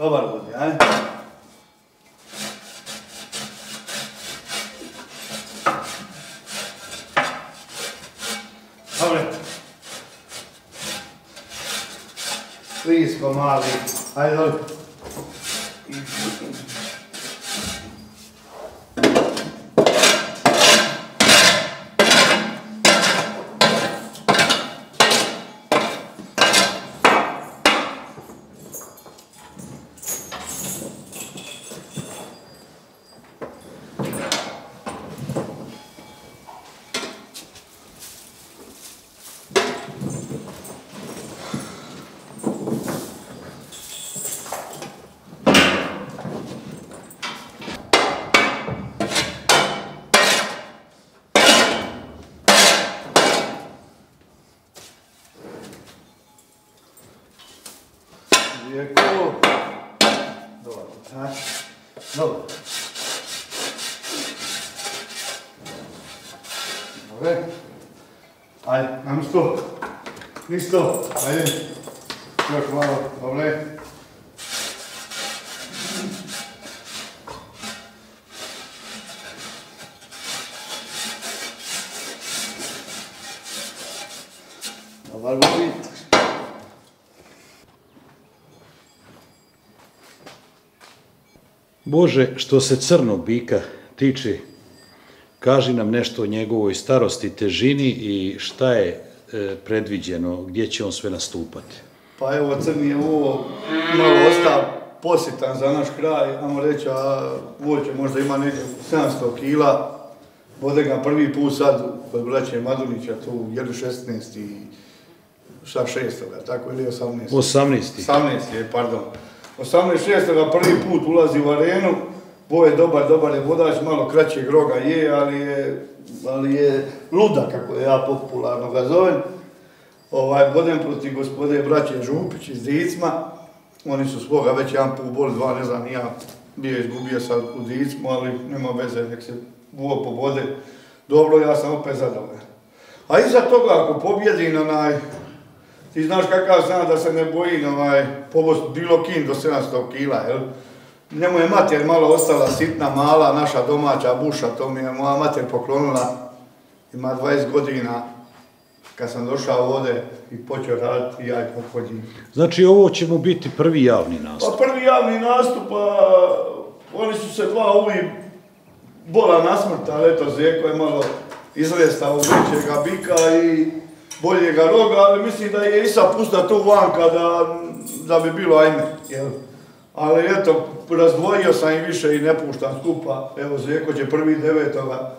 Dobar budi, aj? Dobre. Lisko mali, ajde Rijeko. Dobar, ha? Dobro. Dobre. Ajde, na mjesto. Nisto. Ajde. Još malo, dobre. Dobar budi. Bože, što se crnog bika tiče, kaži nam nešto o njegovoj starosti, težini i šta je e, predviđeno, gdje će on sve nastupati. Pa evo, crni je ovo malo ostao posjetan za naš kraj, ajmo reći, a voće možda ima negdje 700 kila. Vode ga prvi put sad kod braće Madunića, tu 1.16 i šta 6. tako ili 18. 18. 18 je, pardon. 18.6. prvi put ulazi u arenu, Bo je dobar, dobar je vodač, malo kraćeg roga je, ali je, ali je luda, kako ja popularno ga zovem. Ovaj, bodem protiv gospode braće Župić iz Dicma. Oni su svoga već jedan put boli, dva, ne znam, ja bio izgubio sad u Dicmu, ali nema veze, nek se vuo pobode. Dobro, ja sam opet zadovoljan. A iza toga, ako pobjedi onaj, ti znaš kakav znam da se ne bojim ovaj, pobost bilo kim do 700 kila, jel? Njemu je mater malo ostala sitna, mala, naša domaća buša, to mi je moja mater poklonila. Ima 20 godina, kad sam došao ovdje i počeo raditi, ja je pohodim. Znači ovo će mu biti prvi javni nastup. Pa prvi javni nastup, a, oni su se dva uvi bola nasmrt, ali eto Zeko je malo izvestao većega bika i boljega roga, ali mislim da je Isa pusta tu vanka da, da bi bilo ajme, jel? Ali eto, razdvojio sam ih više i ne puštam skupa. Evo, Zeko će prvi devetoga,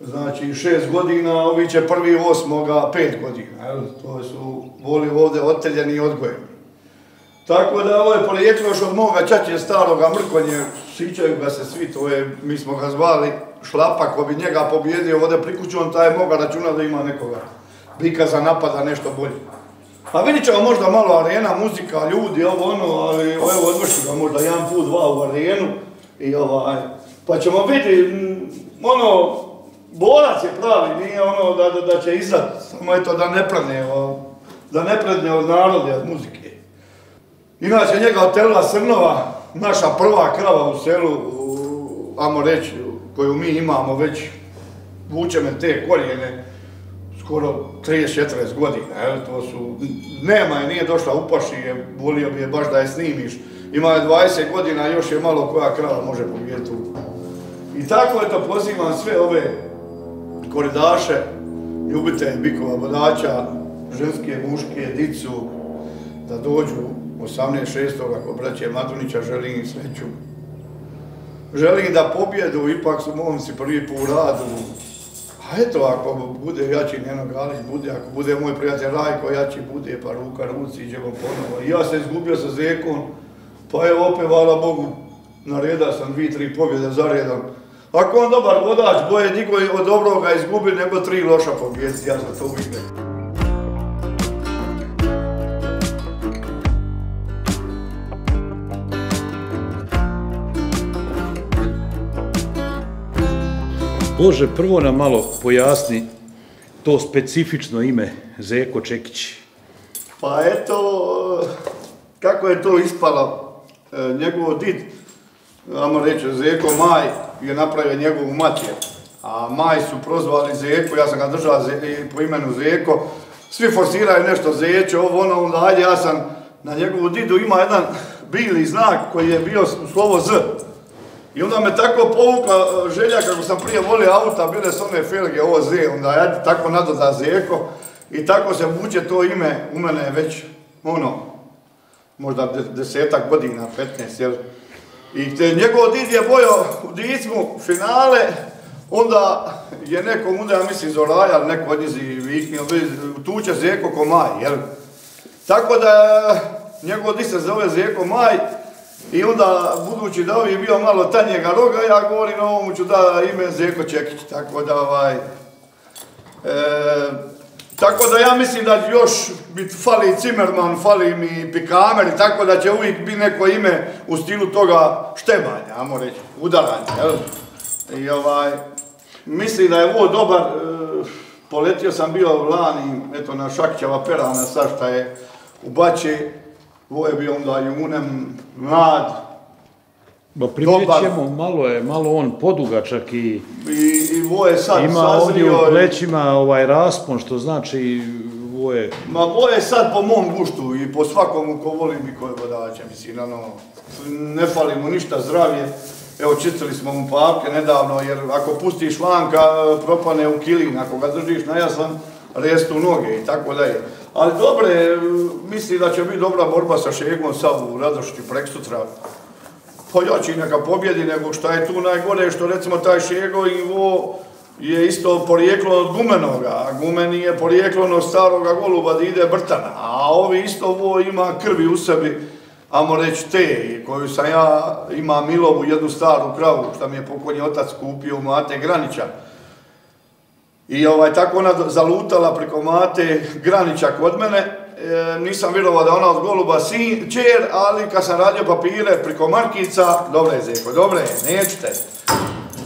znači šest godina, ovi će prvi osmoga pet godina. Jel? To su voli ovdje oteljeni i odgojeni. Tako da ovo je porijeklo još od moga čače staroga mrkonje, sićaju ga se svi, to je, mi smo ga zvali šlapak, ko bi njega pobjedio ovdje prikućom, taj moga računa da ima nekoga bika za napada nešto bolje. A vidit ćemo možda malo arena, muzika, ljudi, ovo ono, ali evo odvrši ga možda jedan put, dva u arenu i ovaj, pa ćemo biti, mm, ono, borac je pravi, nije ono da, da, da će izad, samo eto da ne predne, da ne predne od naroda, od muzike. Inače njega otelila Srnova, naša prva krava u selu, u, ajmo reći, koju mi imamo već, vučeme te korijene, skoro 30-40 godina, jel, to su, nema je, nije došla u je, volio bi je baš da je snimiš. Ima je 20 godina, još je malo koja krava može pobijeti tu. I tako je to pozivam sve ove koridaše, ljubitelje bikova, vodača, ženske, muške, dicu, da dođu 18.6. ako braće Matunića želim im sreću. Želim da pobjedu, ipak su momci prvi put u a eto, ako bude jači njeno Galić, bude, ako bude moj prijatelj Rajko jači, bude, pa ruka ruci, iđemo ponovo. I ja sam izgubio sa Zekom, pa evo opet, hvala Bogu, naredao sam dvi, tri pobjede za redom. Ako on dobar vodač, boje niko od dobroga izgubi, nego tri loša pobjedi, ja sam to uvijek Bože, prvo nam malo pojasni to specifično ime Zeko Čekić. Pa eto, kako je to ispalo, e, njegov did, ajmo reći, Zeko Maj je napravio njegovu matjer, a Maj su prozvali Zeko, ja sam ga držao po imenu Zeko, svi forsiraju nešto Zeće, ovo ono, onda ajde, ja sam na njegovu didu ima jedan bili znak koji je bio slovo Z. I onda me tako povukla e, želja kako sam prije volio auta, bile su one felge, ovo Z, onda ja tako nadoda Zeko i tako se vuče to ime u mene već, ono, možda de- desetak godina, 15, jel? I te njegov did je bojo u Dicmu finale, onda je neko, onda ja mislim Zoraja, neko od njih vikni, tuče Zeko ko Maj, jel? Tako da njegov di se zove Zeko Maj i onda budući da ovi je bio malo tanjega roga, ja govorim ovomu ću da ime Zeko Čekić, tako da ovaj... E, tako da ja mislim da još bit fali Cimerman, fali mi Pikamer, tako da će uvijek biti neko ime u stilu toga štebanja, ajmo reći, udaranja, jel? I ovaj, mislim da je ovo dobar, e, poletio sam bio lani, eto na Šakćeva perana, sad šta je u Bači, ovo je bio onda junem, mlad, Ba primjerit Dobar. ćemo, malo je, malo on podugačak i i, i ovo je sad ima ovdje u plećima ovaj raspon, što znači ovo je Ma ovo je sad po mom guštu i po svakom ko voli Mikove vodače, mislim, ono, ne fali mu ništa zdravlje. Evo, čistili smo mu papke nedavno, jer ako pustiš vanka, propane u kilin, ako ga držiš najaslan, restu noge i tako dalje. Ali dobre, misli da će biti dobra borba sa Šegom sad u Radošću preksutra. Pa jači neka pobjedi, nego šta je tu najgore, što recimo taj Šego i Vo je isto porijeklo od Gumenoga, a Gumen je porijeklo od staroga goluba Dide Brtana, a ovi isto Vo ima krvi u sebi, amo reći te, koju sam ja, ima Milovu jednu staru kravu, što mi je pokojni otac kupio Mate Granića. I ovaj, tako ona zalutala preko Mate Granića kod mene, e, nisam vjerovao da ona od goluba sin, čer, ali kad sam radio papire preko Markica, dobre Zeko, dobre, nećete.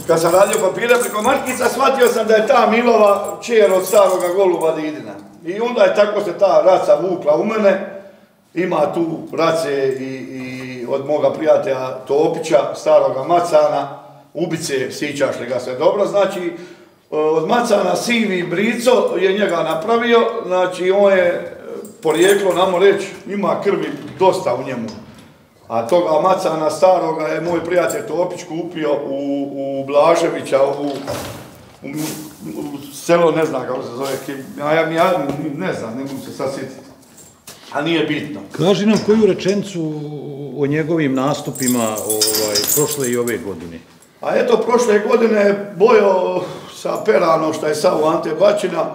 Kad sam radio papire preko Markica, shvatio sam da je ta Milova čer od staroga goluba Didina. I onda je tako se ta raca vukla u mene, ima tu race i, i od moga prijatelja Topića, staroga Macana, ubice, sićaš li ga se dobro, znači od Macana Sivi Brico je njega napravio, znači on je porijeklo, namo reći, ima krvi dosta u njemu. A toga Macana staroga je moj prijatelj Topić kupio u, u Blaževića, u, u, u selo, ne znam kako se zove, ja, ja, ja ne znam, ne mogu se sad sjetiti. A nije bitno. Kaži nam koju rečenicu o njegovim nastupima ovaj, prošle i ove godine. A eto, prošle godine Bojo sa Perano, šta je sao Ante Bačina,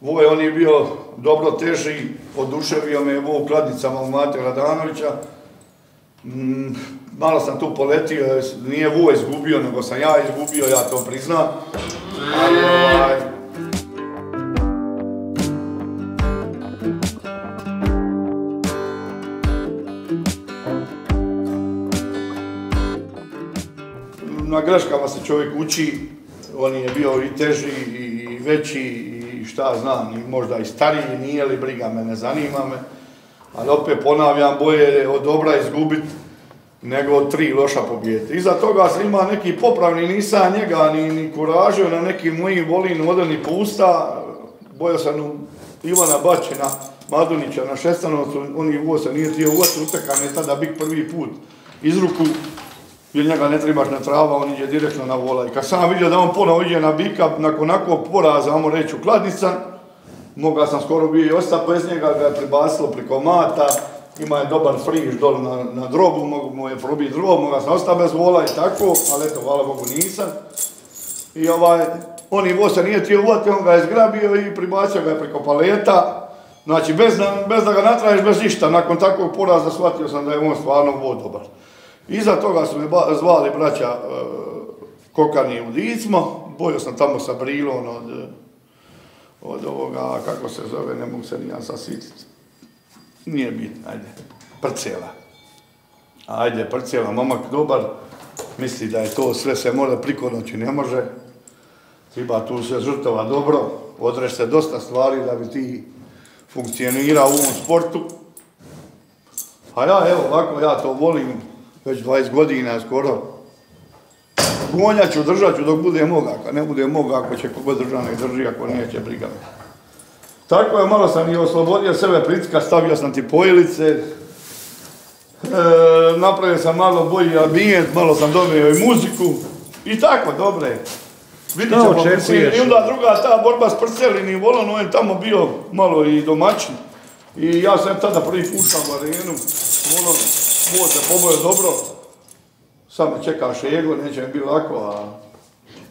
Voje, on je bio dobro teži, oduševio me u kladnicama u Mate Radanovića. Mm, malo sam tu poletio, nije Vo izgubio, nego sam ja izgubio, ja to priznam. Ali, ovaj, na greškama se čovjek uči, on je bio i teži i veći i šta znam, i možda i stariji, nije li briga me, ne zanima me. Ali opet ponavljam, bolje je od dobra izgubit nego tri loša pobijeti. Iza toga sam ima neki popravni, nisam njega ni, ni kuražio na nekim mojim volin odani pusta. Bojao sam Ivana Bačina, Madunića na Šestanovcu, on je uvo se nije htio uvati, utekam je tada bik prvi put iz ruku, jer njega ne trebaš na trava, on ide direktno na vola. I kad sam vidio da on ponovo ide na bika, nakon onakvog poraza, ajmo reći, u kladnica, moga sam skoro bio i ostati bez njega, ga je pribacilo preko mata, ima je dobar friž dole na, na drobu, mogu mu je probiti drob, moga sam ostati bez vola i tako, ali eto, hvala Bogu nisam. I ovaj, on i voz se nije htio uvati, on ga je zgrabio i pribacio ga je preko paleta. Znači, bez, da- bez da ga natražiš, bez ništa, nakon takvog poraza shvatio sam da je on stvarno vod dobar. Iza toga su me zvali braća e, Kokani u Dicmo, bojo sam tamo sa Brilom od, od ovoga, kako se zove, ne mogu se ni ja sad sjetiti. Nije bitno, ajde, Prcela. Ajde, Prcela, momak dobar, misli da je to sve se mora priko noći, ne može. Treba tu se žrtova dobro, odreš se dosta stvari da bi ti funkcionirao u ovom sportu. A ja, evo, ovako ja to volim, već 20 godina skoro. Gonja ću, držat ću dok bude moga, ako ne bude moga, ako će kogo drža, nek drži, ako neće, briga. Tako je, malo sam i oslobodio sebe pritiska, stavio sam ti pojelice, e, napravio sam malo bolji ambijent, malo sam dobio i muziku, i tako, dobro je. Vidit ćemo, i onda druga ta borba s Prcelinim volom, on je tamo bio malo i domaćin. I ja sam tada prvi pušao u arenu, ovo se pobojao dobro. Sad me čeka Šego, neće mi biti lako, a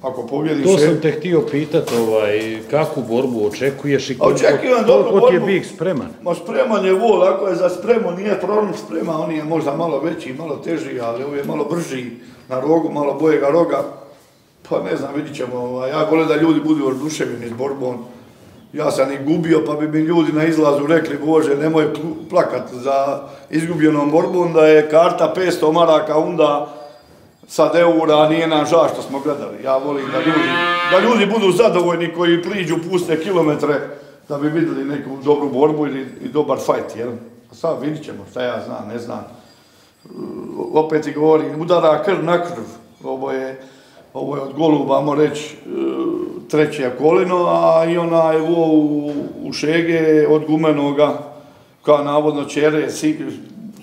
ako pobjedi To sam te htio pitat, ovaj, kakvu borbu očekuješ i A očekujem dobru koliko ti je. Big spreman? Ma spreman je vol, ako je za spremu, nije problem sprema, on je možda malo veći, malo teži, ali ovo je malo brži na rogu, malo bojega roga. Pa ne znam, vidit ćemo. ovaj, Ja volim da ljudi budu oduševljeni s borbom. Ja sam i gubio, pa bi mi ljudi na izlazu rekli, Bože, nemoj pl- plakat za izgubljenom borbom, da je karta 500 maraka, onda sad eura, nije nam žao što smo gledali. Ja volim da ljudi, da ljudi budu zadovoljni koji priđu puste kilometre da bi vidjeli neku dobru borbu ili i dobar fajt, jel? Sad vidit ćemo, šta ja znam, ne znam. Opet ti govorim, udara krv na krv. Ovo je, ovo je od goluba, ajmo reći, uh, treće kolino, a i ona je u, u šege od gumenoga, kao navodno čere, si,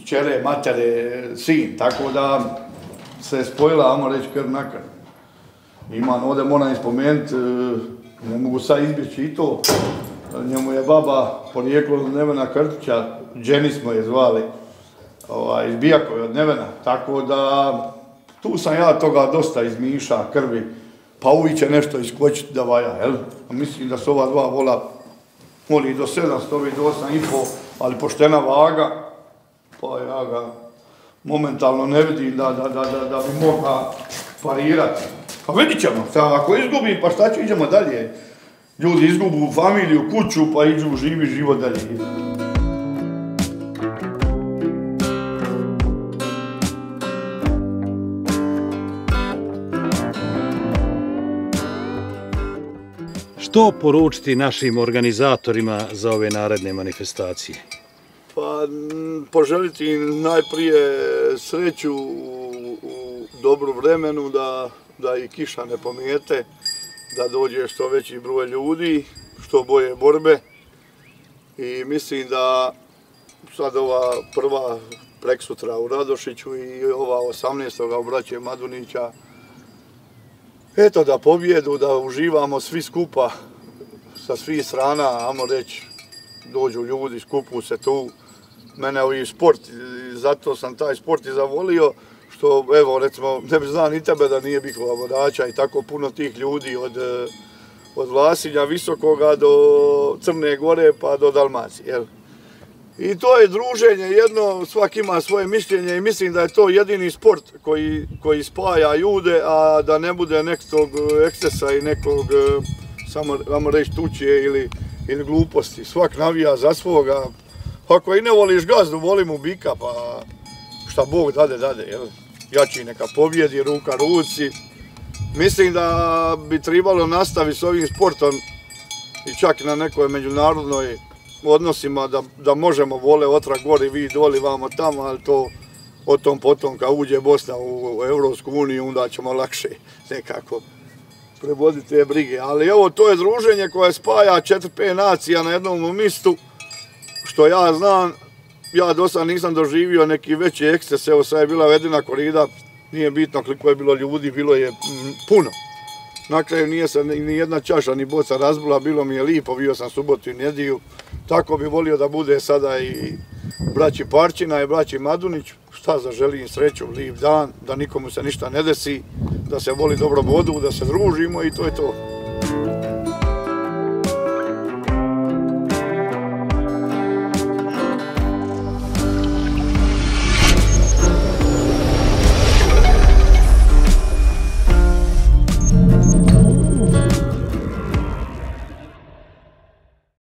čere, matere, sin, tako da se spojila, ajmo reći, krv na krv. Imam ovdje, moram spomenuti, ne mogu sad izbjeći i to, njemu je baba porijeklo od Nevena Krtića, Dženi smo je zvali, ovaj, iz Bijakove od Nevena, tako da tu sam ja toga dosta izmiša krvi, pa uvijek će nešto iskočiti da valja, jel? A mislim da su ova dva vola, oni i do 700, ovi do 8,5, ali poštena vaga, pa ja ga momentalno ne vidim da, da, da, da, bi mogla parirati. Pa vidit ćemo, ako izgubim, pa šta ću, idemo dalje. Ljudi izgubu familiju, kuću, pa iđu živi život dalje. Što poručiti našim organizatorima za ove naredne manifestacije? Pa poželiti najprije sreću u, dobru vremenu, da, da i kiša ne pomijete, da dođe što veći broj ljudi, što boje borbe. I mislim da sad ova prva preksutra u Radošiću i ova 18. u Madunića, eto da pobjedu, da uživamo svi skupa sa svih strana, ajmo reći, dođu ljudi, skupu se tu. Mene ovi sport, zato sam taj sport i zavolio, što evo recimo, ne bi znao ni tebe da nije Bikova vodača i tako puno tih ljudi od, eh, od Vlasinja Visokoga do Crne Gore pa do Dalmacije. Jel? I to je druženje jedno, svak ima svoje mišljenje i mislim da je to jedini sport koji, koji spaja ljude, a da ne bude nekog ekscesa i nekog, eh, samo, vamo reći, tučije ili, ili gluposti. Svak navija za svoga. Ako i ne voliš gazdu, voli mu bika, pa šta Bog dade, dade, jel? Jači neka pobjedi, ruka ruci. Mislim da bi trebalo nastaviti s ovim sportom i čak na nekoj međunarodnoj odnosima da, možemo vole otra gori, vi doli, vamo tamo, ali to o tom potom kad uđe Bosna u, u Europsku uniju, onda ćemo lakše nekako prevoditi brige. Ali evo, to je druženje koje spaja 4-5 nacija na jednom mistu, što ja znam, ja do sad nisam doživio neki veći eksces, evo sad je bila vedena korida, nije bitno koliko je bilo ljudi, bilo je mm, puno. Na kraju nije se ni jedna čaša ni boca razbila, bilo mi je lipo, bio sam subotu i nedjelju. Tako bi volio da bude sada i braći Parčina i braći Madunić. Šta zaželim sreću, lijep dan, da nikomu se ništa ne desi, da se voli dobro vodu, da se družimo i to je to.